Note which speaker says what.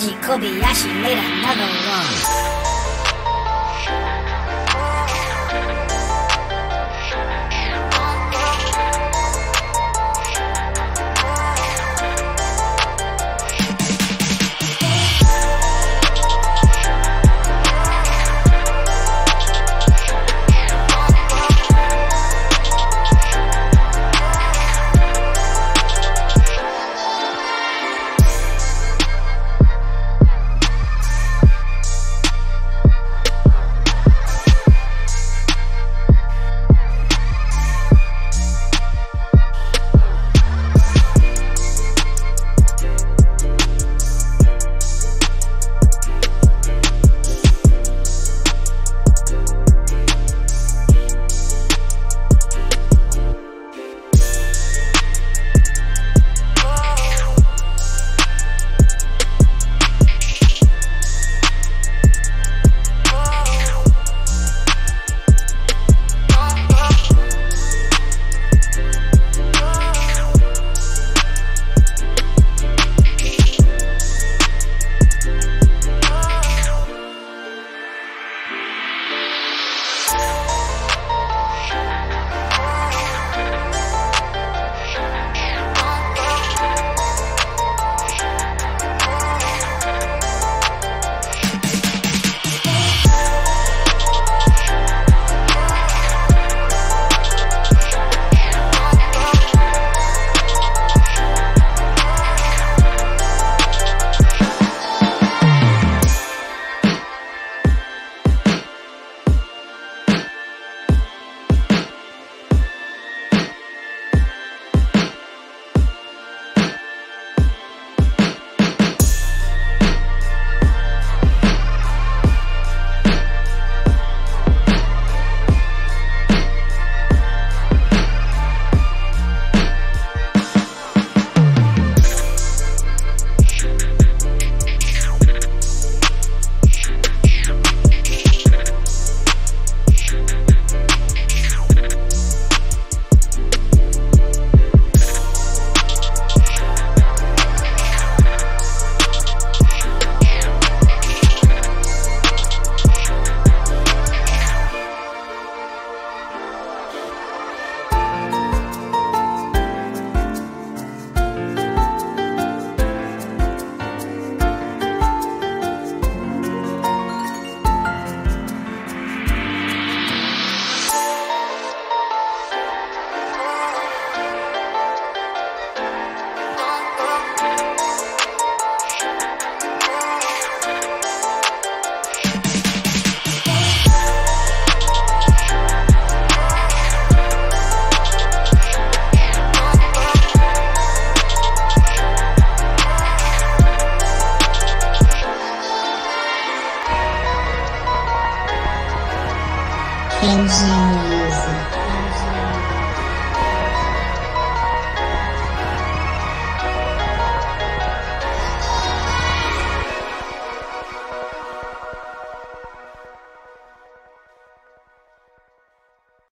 Speaker 1: Kaji Kobayashi made another run.
Speaker 2: 因为。